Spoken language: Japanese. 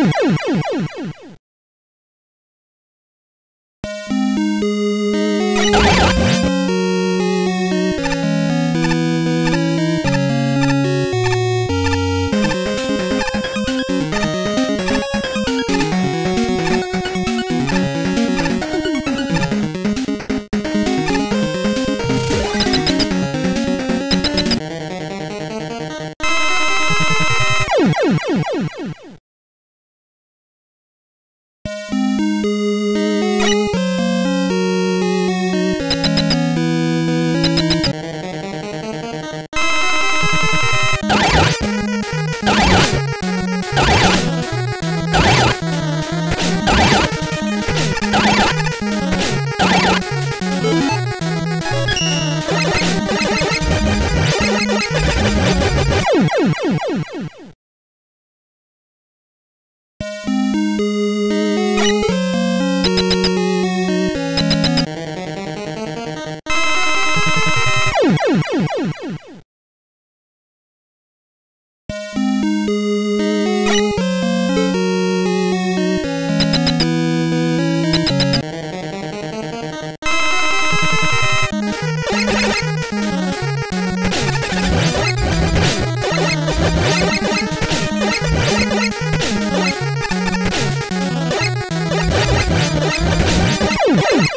Mm-hmm. you Oh!